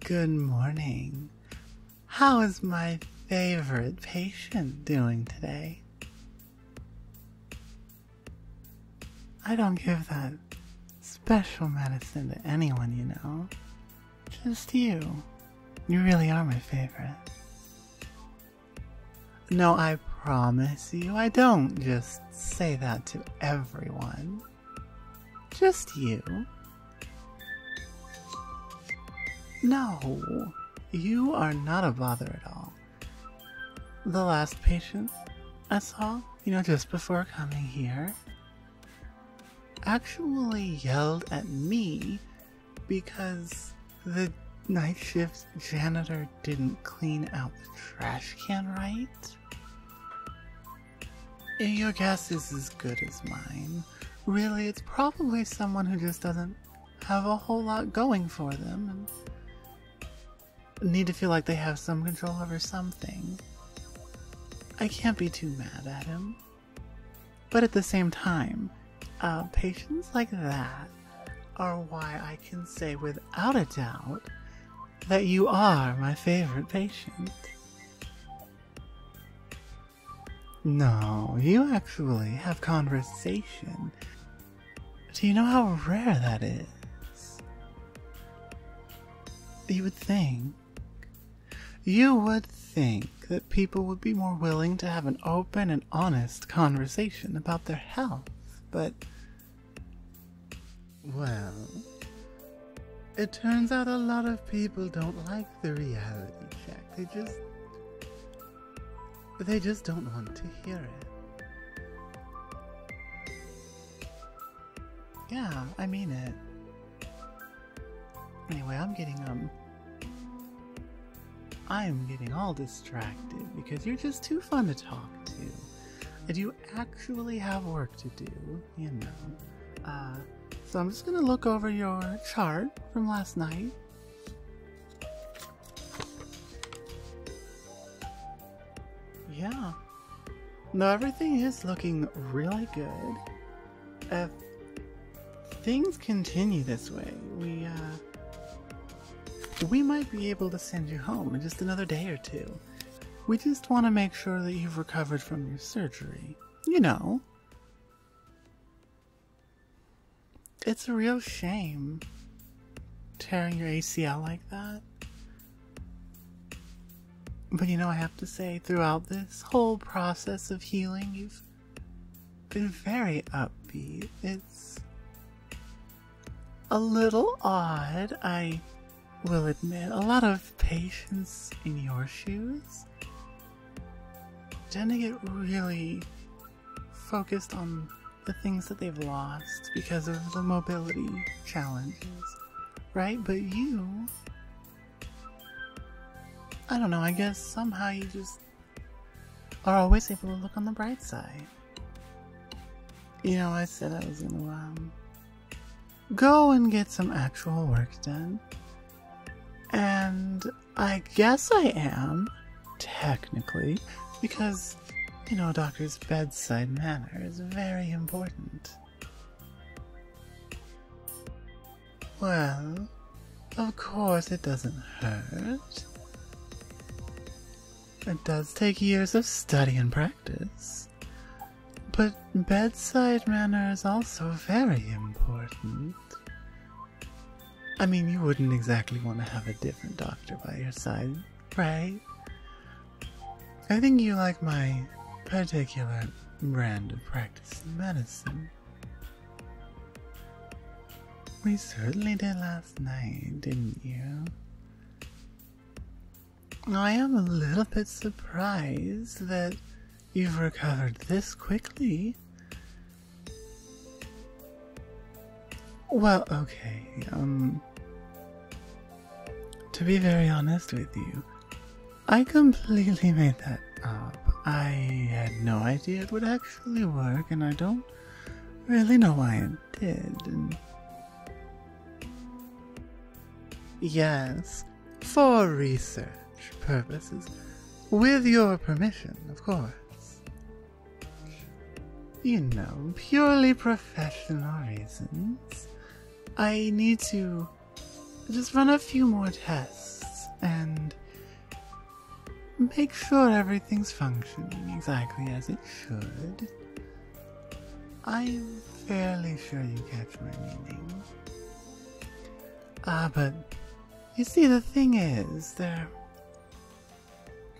Good morning. How is my favorite patient doing today? I don't give that special medicine to anyone, you know. Just you. You really are my favorite. No, I promise you, I don't just say that to everyone. Just you. No, you are not a bother at all. The last patient I saw, you know, just before coming here, actually yelled at me because the night shift janitor didn't clean out the trash can right. Your guess is as good as mine. Really, it's probably someone who just doesn't have a whole lot going for them and need to feel like they have some control over something. I can't be too mad at him. But at the same time, uh, patients like that are why I can say without a doubt that you are my favorite patient. No, you actually have conversation. Do you know how rare that is? You would think you would think that people would be more willing to have an open and honest conversation about their health, but. Well. It turns out a lot of people don't like the reality check. They just. They just don't want to hear it. Yeah, I mean it. Anyway, I'm getting, um, I'm getting all distracted because you're just too fun to talk to. And you actually have work to do, you know. Uh, so I'm just gonna look over your chart from last night. Yeah. No, everything is looking really good. If things continue this way, we, uh, we might be able to send you home in just another day or two. We just want to make sure that you've recovered from your surgery. You know. It's a real shame tearing your ACL like that. But you know, I have to say, throughout this whole process of healing, you've been very upbeat. It's a little odd, I will admit, a lot of patients in your shoes tend to get really focused on the things that they've lost because of the mobility challenges, right? But you, I don't know, I guess somehow you just are always able to look on the bright side. You know, I said I was gonna, um, go and get some actual work done. And I guess I am, technically, because, you know, a doctor's bedside manner is very important. Well, of course it doesn't hurt. It does take years of study and practice. But bedside manner is also very important. I mean, you wouldn't exactly want to have a different doctor by your side, right? I think you like my particular brand of practicing medicine. We certainly did last night, didn't you? I am a little bit surprised that you've recovered this quickly. Well, okay, um. To be very honest with you, I completely made that up. I had no idea it would actually work, and I don't really know why it did. And yes, for research purposes. With your permission, of course. You know, purely professional reasons. I need to just run a few more tests and make sure everything's functioning exactly as it should. I'm fairly sure you catch my meaning. Ah, but you see, the thing is, there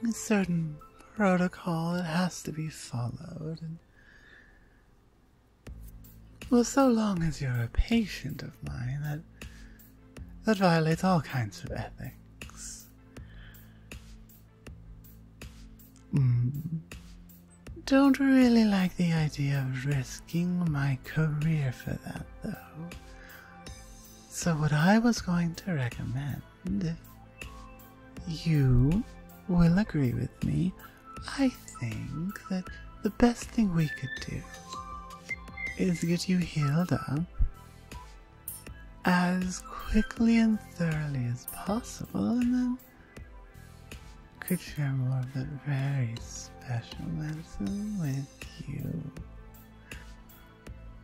is a certain protocol that has to be followed, and well, so long as you're a patient of mine, that that violates all kinds of ethics. Mm. Don't really like the idea of risking my career for that, though. So, what I was going to recommend, if you will agree with me, I think that the best thing we could do is get you healed up as quickly and thoroughly as possible, and then could share more of that very special medicine with you.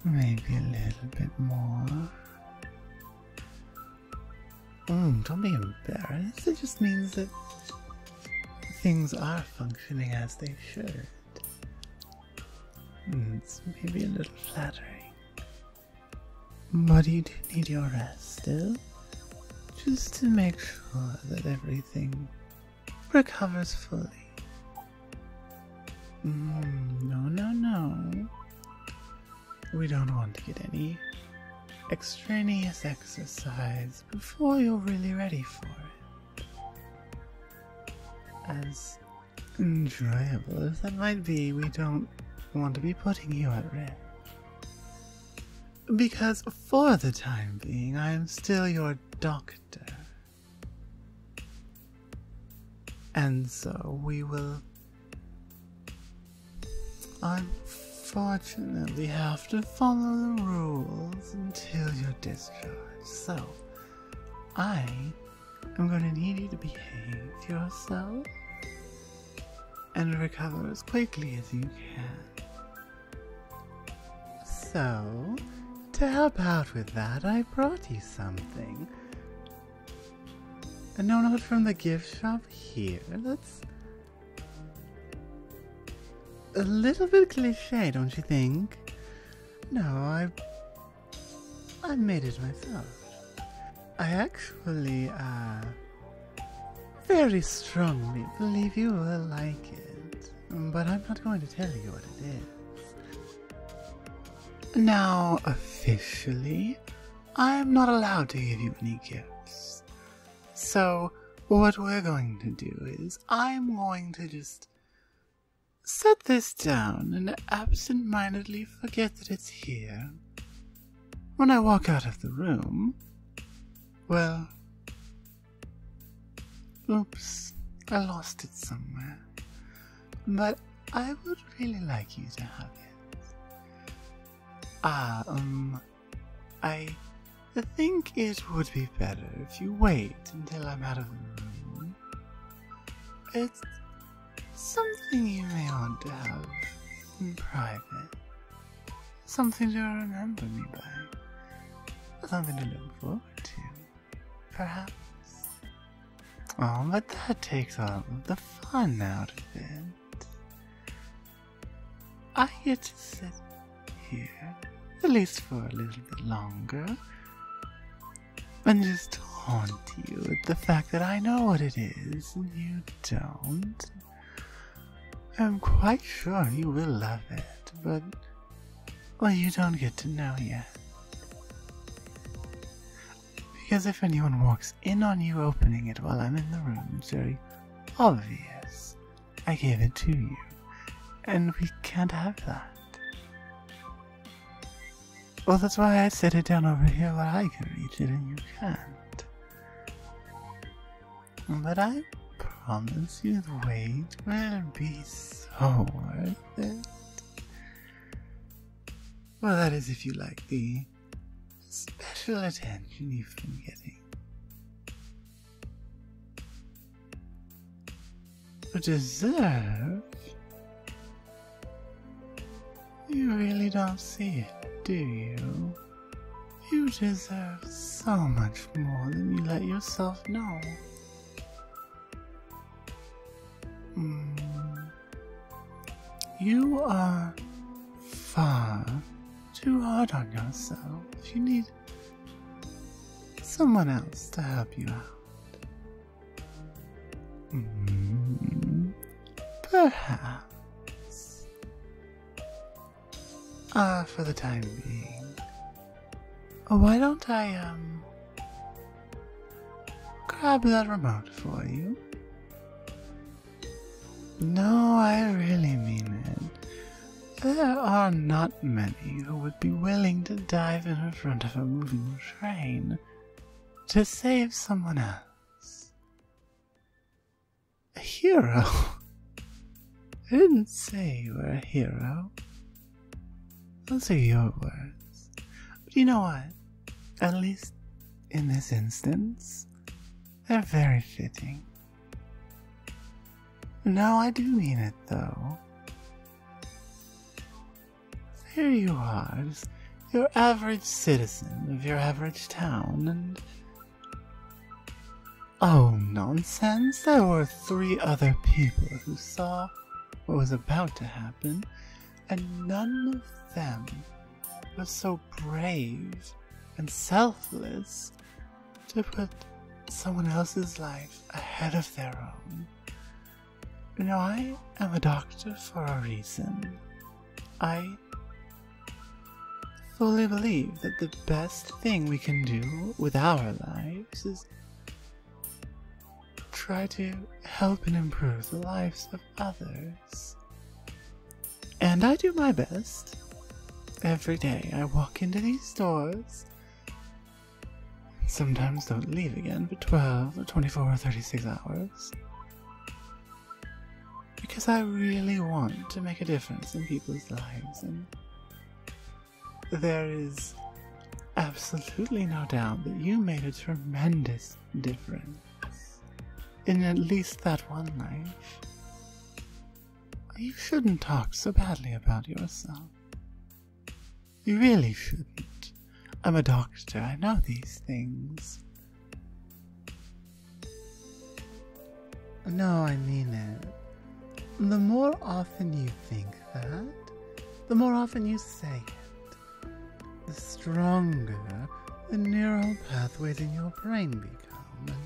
Maybe a little bit more. Mm, don't be embarrassed. It just means that things are functioning as they should. It's maybe a little flattering. But you do need your rest still, just to make sure that everything recovers fully. Mm, no, no, no. We don't want to get any extraneous exercise before you're really ready for it. As enjoyable as that might be, we don't want to be putting you at risk. Because for the time being, I am still your doctor. And so we will unfortunately have to follow the rules until you're discharged. So I am going to need you to behave yourself and recover as quickly as you can. So, to help out with that, I brought you something. No note from the gift shop here. That's a little bit cliche, don't you think? No, I I made it myself. I actually uh very strongly believe you will like it, but I'm not going to tell you what it is. Now, officially, I am not allowed to give you any gifts. So, what we're going to do is, I'm going to just set this down and absent mindedly forget that it's here. When I walk out of the room, well, Oops, I lost it somewhere. But I would really like you to have it. Ah, um, I think it would be better if you wait until I'm out of the room. It's something you may want to have in private. Something to remember me by. Something to look forward to, perhaps. Oh, but that takes all the fun out of it. I get to sit here, at least for a little bit longer, and just haunt you with the fact that I know what it is and you don't. I'm quite sure you will love it, but, well, you don't get to know yet. Because if anyone walks in on you opening it while I'm in the room, it's very obvious. I gave it to you. And we can't have that. Well, that's why I set it down over here where I can reach it and you can't. But I promise you the wait will be so worth it. Well, that is if you like the special attention you've been getting. Deserve? You really don't see it, do you? You deserve so much more than you let yourself know. Mm. You are far too hard on yourself. You need someone else to help you out. Mm. Perhaps. Uh, for the time being. Oh, why don't I, um, grab that remote for you? No, I really mean it. There are not many who would be willing to dive in front of a moving train to save someone else. A hero? I didn't say you were a hero. Those are your words. But you know what? At least in this instance, they're very fitting. No, I do mean it though. There you are, your average citizen of your average town, and. Oh, nonsense! There were three other people who saw what was about to happen, and none of them were so brave and selfless to put someone else's life ahead of their own. You know, I am a doctor for a reason. I fully believe that the best thing we can do with our lives is try to help and improve the lives of others. And I do my best. Every day I walk into these doors sometimes don't leave again for 12 or 24 or 36 hours. Because I really want to make a difference in people's lives, and there is absolutely no doubt that you made a tremendous difference in at least that one life. You shouldn't talk so badly about yourself. You really shouldn't. I'm a doctor, I know these things. No, I mean it. The more often you think that, the more often you say it, the stronger the neural pathways in your brain become,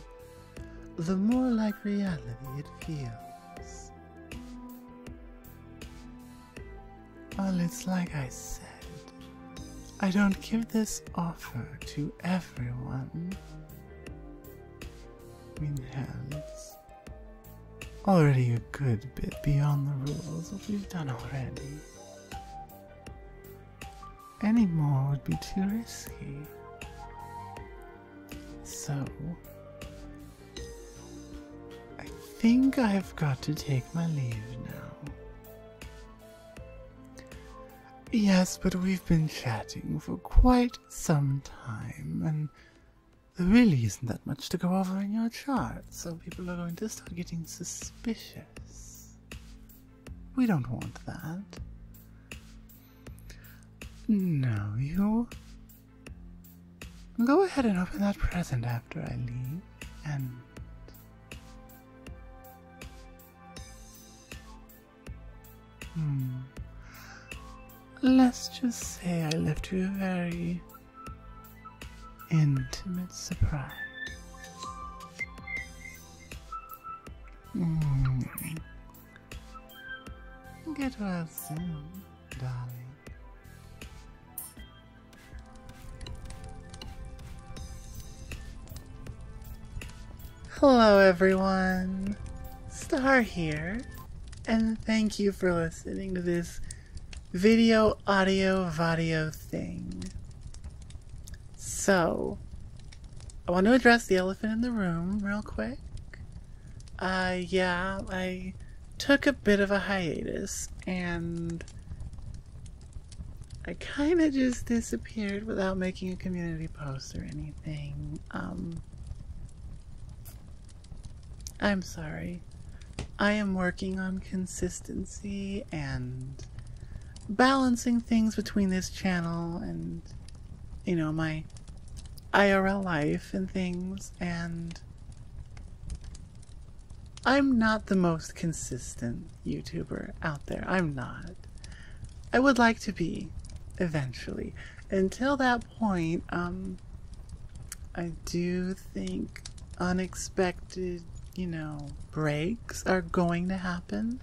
and the more like reality it feels. Well, it's like I said. I don't give this offer to everyone. It's already a good bit beyond the rules of what we've done already. Any more would be too risky. So, I think I've got to take my leave Yes, but we've been chatting for quite some time, and there really isn't that much to go over in your chart, so people are going to start getting suspicious. We don't want that. No, you. Go ahead and open that present after I leave, and. Hmm. Let's just say I left you a very intimate surprise. Mm. Get well soon, darling. Hello, everyone. Star here, and thank you for listening to this video, audio, video thing. So, I want to address the elephant in the room real quick. Uh, yeah, I took a bit of a hiatus and I kind of just disappeared without making a community post or anything. Um, I'm sorry. I am working on consistency and balancing things between this channel and you know, my IRL life and things, and I'm not the most consistent YouTuber out there. I'm not. I would like to be eventually. Until that point, um, I do think unexpected, you know, breaks are going to happen.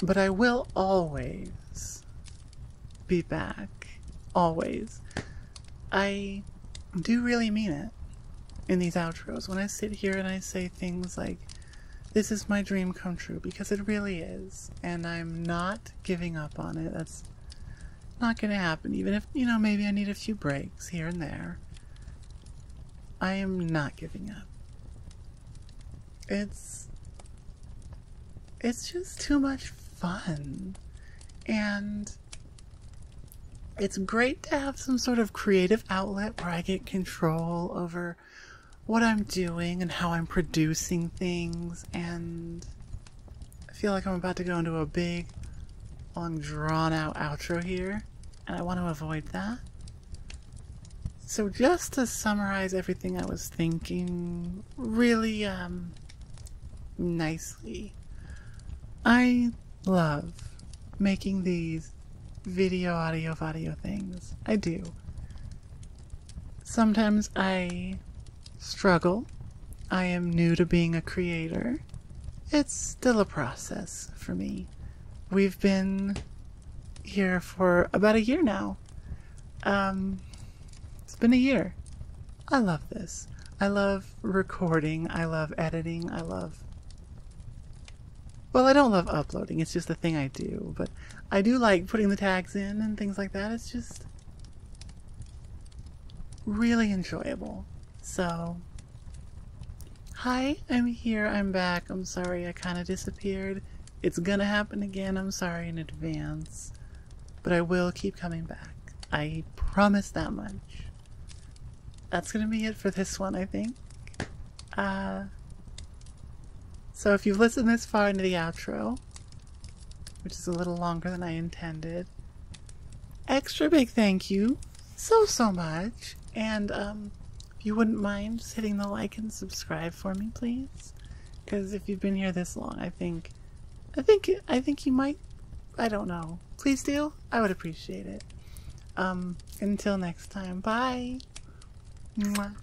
But I will always be back. Always. I do really mean it in these outros when I sit here and I say things like, this is my dream come true, because it really is. And I'm not giving up on it. That's not going to happen, even if, you know, maybe I need a few breaks here and there. I am not giving up. It's. It's just too much fun. And it's great to have some sort of creative outlet where I get control over what I'm doing and how I'm producing things. And I feel like I'm about to go into a big, long, drawn out outro here. And I want to avoid that. So, just to summarize everything I was thinking really um, nicely, I love making these video, audio, audio things. I do. Sometimes I struggle. I am new to being a creator. It's still a process for me. We've been here for about a year now. Um, it's been a year. I love this. I love recording. I love editing. I love well, I don't love uploading, it's just a thing I do, but I do like putting the tags in and things like that. It's just really enjoyable. So, hi, I'm here, I'm back. I'm sorry I kind of disappeared. It's gonna happen again, I'm sorry in advance. But I will keep coming back. I promise that much. That's gonna be it for this one, I think. Uh, so if you've listened this far into the outro, which is a little longer than I intended, extra big thank you so, so much. And um, if you wouldn't mind just hitting the like and subscribe for me, please. Because if you've been here this long, I think, I think, I think you might, I don't know. Please do. I would appreciate it. Um, until next time, bye. Mwah.